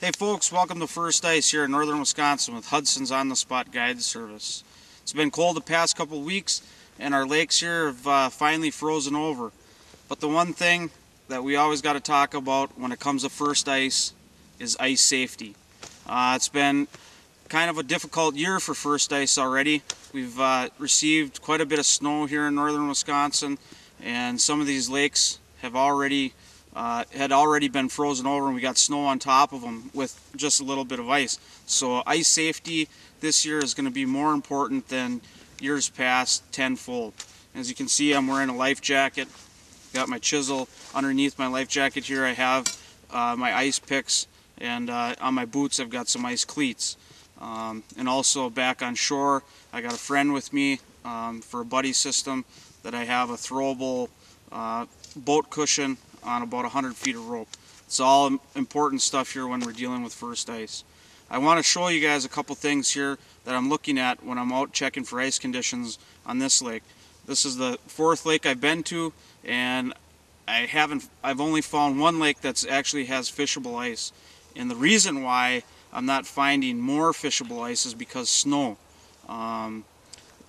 Hey folks, welcome to First Ice here in northern Wisconsin with Hudson's On the Spot Guide Service. It's been cold the past couple weeks and our lakes here have uh, finally frozen over. But the one thing that we always got to talk about when it comes to First Ice is ice safety. Uh, it's been kind of a difficult year for First Ice already. We've uh, received quite a bit of snow here in northern Wisconsin and some of these lakes have already uh, had already been frozen over and we got snow on top of them with just a little bit of ice. So ice safety this year is going to be more important than years past tenfold. As you can see I'm wearing a life jacket, got my chisel underneath my life jacket here. I have uh, my ice picks and uh, on my boots I've got some ice cleats. Um, and also back on shore I got a friend with me um, for a buddy system that I have a throwable uh, boat cushion on about 100 feet of rope. It's all important stuff here when we're dealing with first ice. I want to show you guys a couple things here that I'm looking at when I'm out checking for ice conditions on this lake. This is the fourth lake I've been to and I haven't I've only found one lake that's actually has fishable ice. And the reason why I'm not finding more fishable ice is because snow. Um,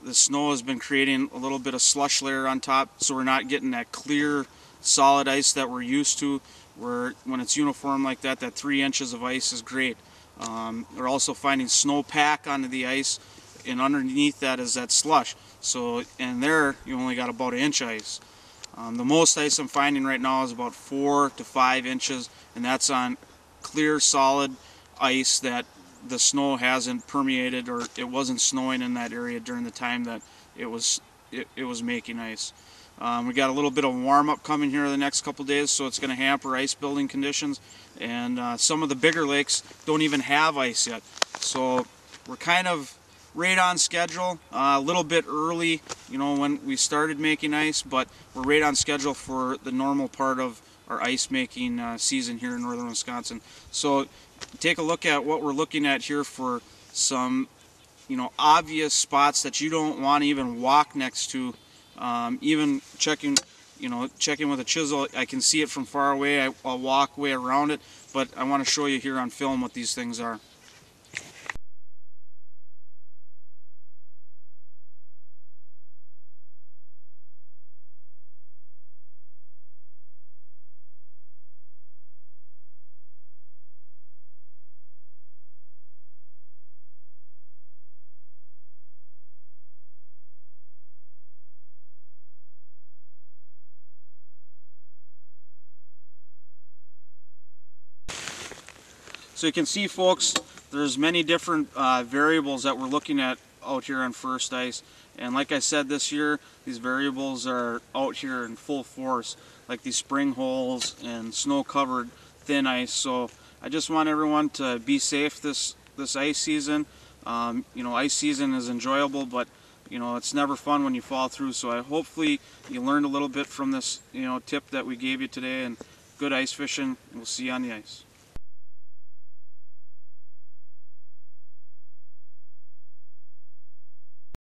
the snow has been creating a little bit of slush layer on top so we're not getting that clear solid ice that we're used to. Where when it's uniform like that that three inches of ice is great. Um, we're also finding snow pack onto the ice and underneath that is that slush. So and there you only got about an inch ice. Um, the most ice I'm finding right now is about four to five inches and that's on clear solid ice that the snow hasn't permeated or it wasn't snowing in that area during the time that it was it, it was making ice um, we got a little bit of warm up coming here the next couple days, so it's going to hamper ice building conditions. And uh, some of the bigger lakes don't even have ice yet. So we're kind of right on schedule, uh, a little bit early, you know, when we started making ice, but we're right on schedule for the normal part of our ice making uh, season here in northern Wisconsin. So take a look at what we're looking at here for some, you know, obvious spots that you don't want to even walk next to um, even checking, you know, checking with a chisel, I can see it from far away. I, I'll walk way around it, but I want to show you here on film what these things are. So you can see folks, there's many different uh, variables that we're looking at out here on First Ice. And like I said this year, these variables are out here in full force, like these spring holes and snow-covered thin ice. So I just want everyone to be safe this, this ice season. Um, you know, ice season is enjoyable, but you know, it's never fun when you fall through. So I hopefully you learned a little bit from this, you know, tip that we gave you today and good ice fishing. We'll see you on the ice.